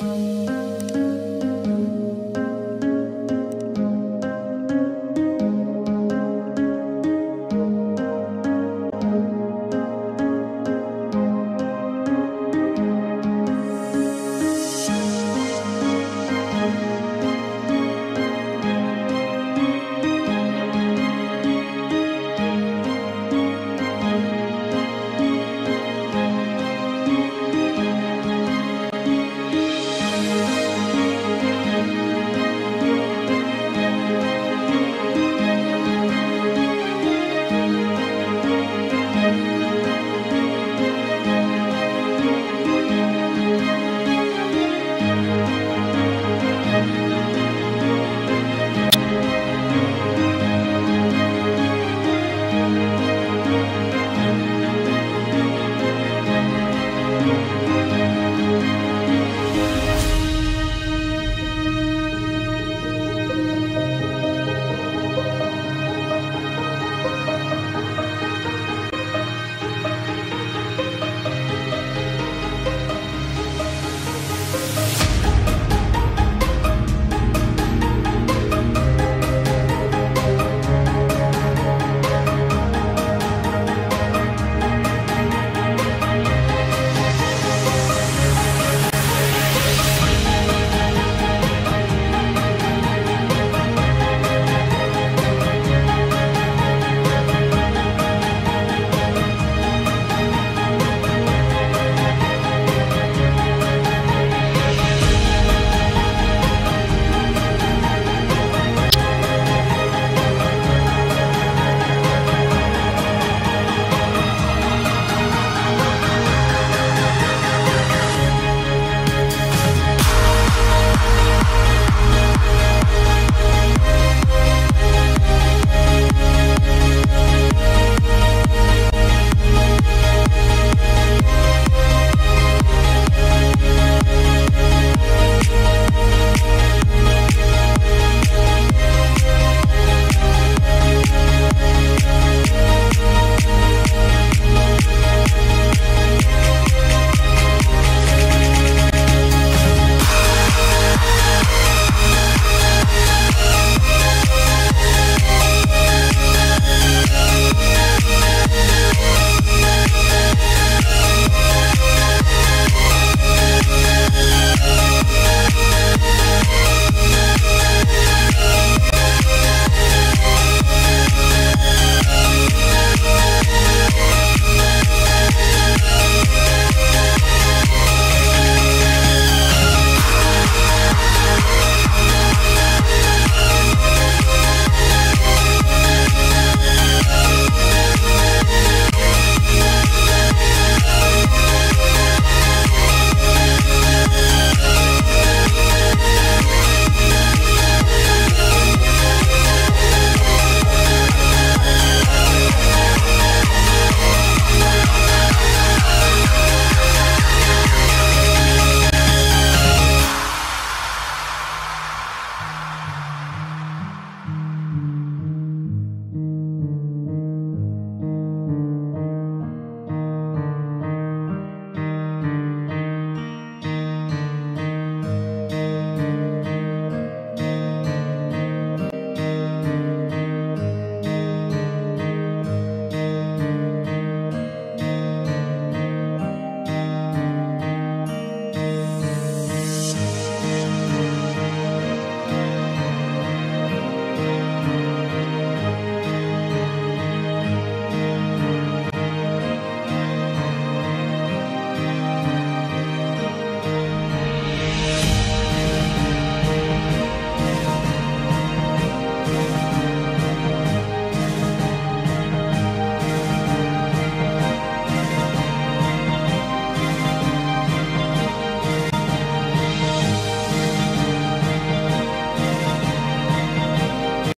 Música